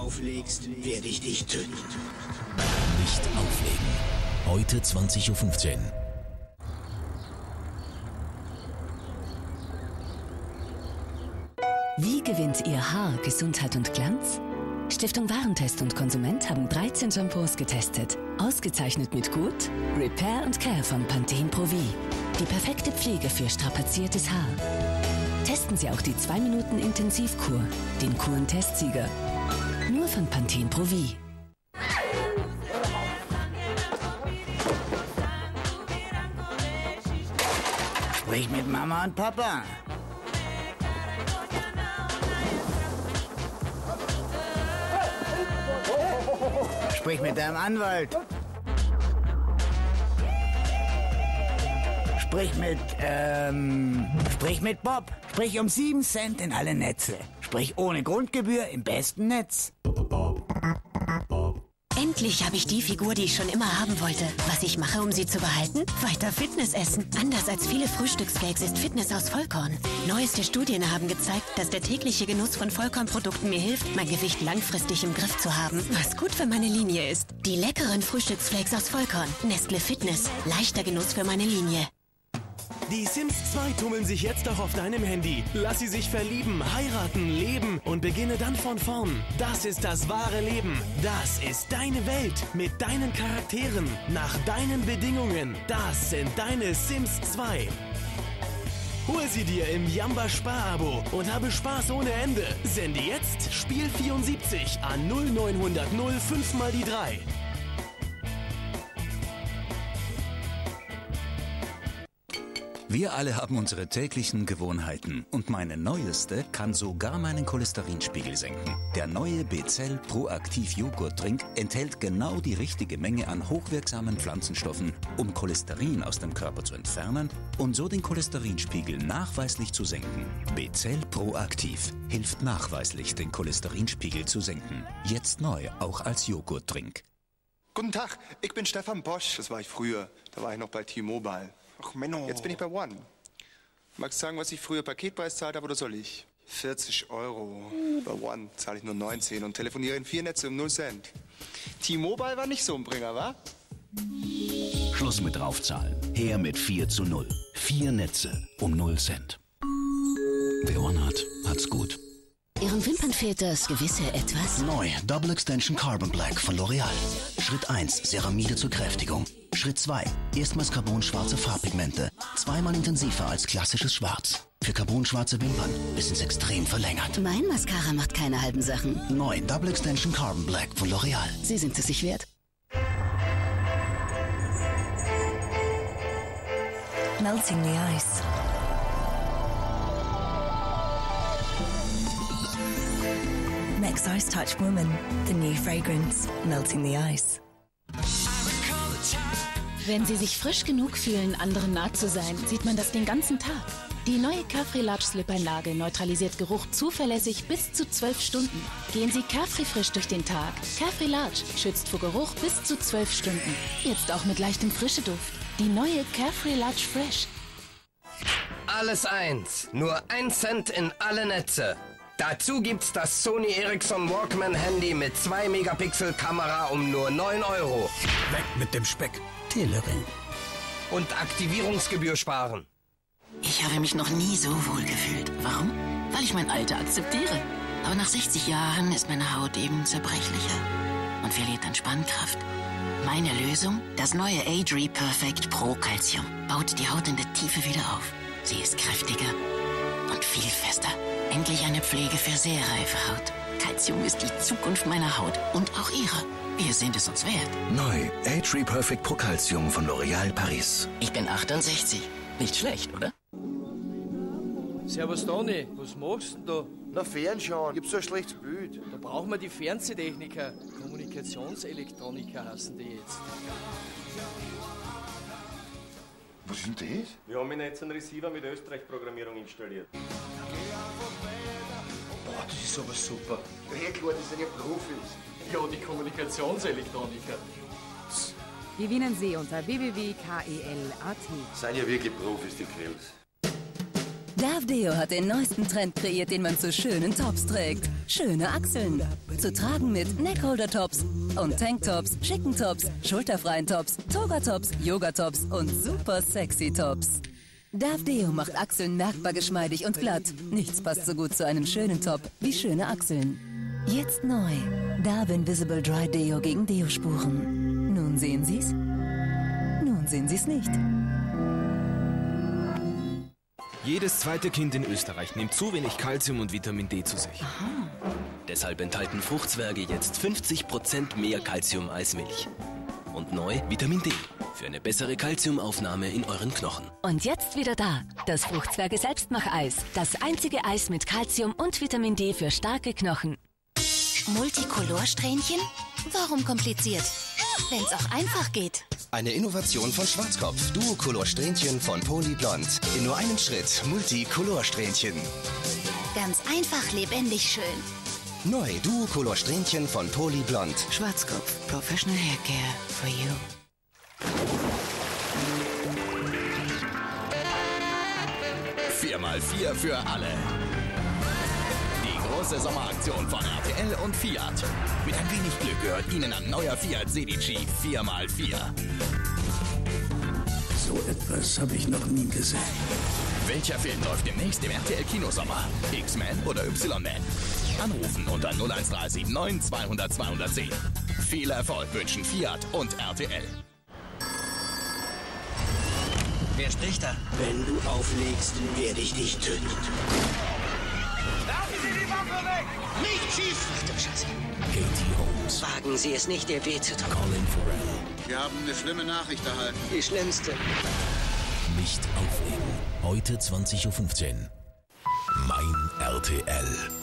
auflegst, werde ich dich töten. Nicht auflegen. Heute 20.15 Uhr. Wie gewinnt Ihr Haar Gesundheit und Glanz? Stiftung Warentest und Konsument haben 13 Shampoos getestet. Ausgezeichnet mit Gut, Repair und Care von Pantene Pro V. Die perfekte Pflege für strapaziertes Haar. Testen Sie auch die 2 Minuten Intensivkur, den Kuren-Testsieger. Nur von Pantene Pro V. Sprich mit Mama und Papa. Sprich mit deinem Anwalt. Sprich mit, ähm, sprich mit Bob. Sprich um 7 Cent in alle Netze. Sprich ohne Grundgebühr im besten Netz. Endlich habe ich die Figur, die ich schon immer haben wollte. Was ich mache, um sie zu behalten? Weiter Fitness essen. Anders als viele Frühstückscakes ist Fitness aus Vollkorn. Neueste Studien haben gezeigt, dass der tägliche Genuss von Vollkornprodukten mir hilft, mein Gewicht langfristig im Griff zu haben. Was gut für meine Linie ist. Die leckeren Frühstücksflakes aus Vollkorn. Nestle Fitness. Leichter Genuss für meine Linie. Die Sims 2 tummeln sich jetzt auch auf deinem Handy. Lass sie sich verlieben, heiraten, leben und beginne dann von vorn. Das ist das wahre Leben. Das ist deine Welt mit deinen Charakteren, nach deinen Bedingungen. Das sind deine Sims 2. Hol sie dir im Jamba Spar-Abo und habe Spaß ohne Ende. Sende jetzt Spiel 74 an 0900 05 mal die 3. Wir alle haben unsere täglichen Gewohnheiten und meine neueste kann sogar meinen Cholesterinspiegel senken. Der neue Bezell Proaktiv Joghurttrink enthält genau die richtige Menge an hochwirksamen Pflanzenstoffen, um Cholesterin aus dem Körper zu entfernen und so den Cholesterinspiegel nachweislich zu senken. Bezell Proaktiv hilft nachweislich, den Cholesterinspiegel zu senken. Jetzt neu, auch als Joghurttrink. Guten Tag, ich bin Stefan Bosch. Das war ich früher. Da war ich noch bei T-Mobile. Ach, Menno. Jetzt bin ich bei One. Magst du sagen, was ich früher Paketpreis zahlt habe oder soll ich? 40 Euro. Bei One zahle ich nur 19 und telefoniere in vier Netze um 0 Cent. T-Mobile war nicht so ein Bringer, wa? Schluss mit draufzahlen. Her mit 4 zu 0. Vier Netze um 0 Cent. Wer One hat, hat's gut. Ihren Wimpern fehlt das gewisse Etwas. Neu, Double Extension Carbon Black von L'Oreal. Schritt 1, Ceramide zur Kräftigung. Schritt 2, erstmals carbonschwarze Farbpigmente. Zweimal intensiver als klassisches Schwarz. Für carbonschwarze Wimpern bis ins Extrem verlängert. Mein Mascara macht keine halben Sachen. Neu, Double Extension Carbon Black von L'Oreal. Sie sind es sich wert. Melting the ice. Next Ice Touch Woman, the new fragrance, melting the ice. Wenn Sie sich frisch genug fühlen, anderen nah zu sein, sieht man das den ganzen Tag. Die neue Carefree Large Slip-Einlage neutralisiert Geruch zuverlässig bis zu 12 Stunden. Gehen Sie Carefree frisch durch den Tag. Carefree Large schützt vor Geruch bis zu 12 Stunden. Jetzt auch mit leichtem Frischeduft. Die neue Carefree Large Fresh. Alles eins. Nur ein Cent in alle Netze. Dazu gibt's das Sony Ericsson Walkman Handy mit 2 Megapixel Kamera um nur 9 Euro. Weg mit dem Speck. Telering. Und Aktivierungsgebühr sparen. Ich habe mich noch nie so wohl gefühlt. Warum? Weil ich mein Alter akzeptiere. Aber nach 60 Jahren ist meine Haut eben zerbrechlicher und verliert an Spannkraft. Meine Lösung? Das neue Adri Perfect Pro Calcium. Baut die Haut in der Tiefe wieder auf. Sie ist kräftiger und viel fester. Endlich eine Pflege für sehr reife Haut. Calcium ist die Zukunft meiner Haut und auch ihrer. Wir sind es uns wert. Neu, Age Perfect Pro Calcium von L'Oreal Paris. Ich bin 68. Nicht schlecht, oder? Servus Toni, was machst du denn Na, fernschauen. Gibt's so ein schlechtes Bild? da? Da brauchen wir die Fernsehtechniker. Kommunikationselektroniker heißen die jetzt. Was ist denn das? Wir haben in jetzt einen Receiver mit Österreich-Programmierung installiert. Boah, das ist aber super. Ja, klar, das sind ja Profis. Ja, die Kommunikationselektroniker. Gewinnen Sie unter www.kel.at. Sind ja wirklich Profis, die Quills. Deo hat den neuesten Trend kreiert, den man zu schönen Tops trägt. Schöne Achseln. Zu tragen mit Neckholder-Tops und Tanktops, schicken Tops, schulterfreien Tops, Toga-Tops, Yoga-Tops und super sexy Tops. Dove Deo macht Achseln merkbar geschmeidig und glatt. Nichts passt so gut zu einem schönen Top wie schöne Achseln. Jetzt neu. Dove Invisible Dry Deo gegen Deo-Spuren. Nun sehen Sie's? Nun sehen Sie's nicht. Jedes zweite Kind in Österreich nimmt zu wenig Kalzium und Vitamin D zu sich. Deshalb enthalten Fruchtzwerge jetzt 50% mehr Kalzium als Milch. Und neu Vitamin D für eine bessere Kalziumaufnahme in euren Knochen. Und jetzt wieder da. Das Fruchtzwerge Selbstmacheis. Das einzige Eis mit Kalzium und Vitamin D für starke Knochen. Multicolorsträhnchen? Warum kompliziert? Wenn's auch einfach geht. Eine Innovation von Schwarzkopf. Duocolor-Strähnchen von Polyblond. In nur einem Schritt Multicolor-Strähnchen. Ganz einfach lebendig schön. Neu Duocolor-Strähnchen von Polyblond. Schwarzkopf, Professional Haircare for you. Viermal vier für alle. Große Sommeraktion von RTL und Fiat. Mit ein wenig Glück gehört Ihnen ein neuer Fiat Sedici 4x4. So etwas habe ich noch nie gesehen. Welcher Film läuft demnächst im RTL Kinosommer? X-Men oder Y-Man? Anrufen unter 0130 9 200 210. Viel Erfolg wünschen Fiat und RTL. Wer spricht da? Wenn du auflegst, werde ich dich töten. Nicht schießen! Ach du Scheiße. Katie Holmes. Wagen Sie es nicht, ihr weh zu tun. Colin Farrell. Wir haben eine schlimme Nachricht erhalten. Die schlimmste. Nicht aufregen. Heute 20.15 Uhr. Mein RTL.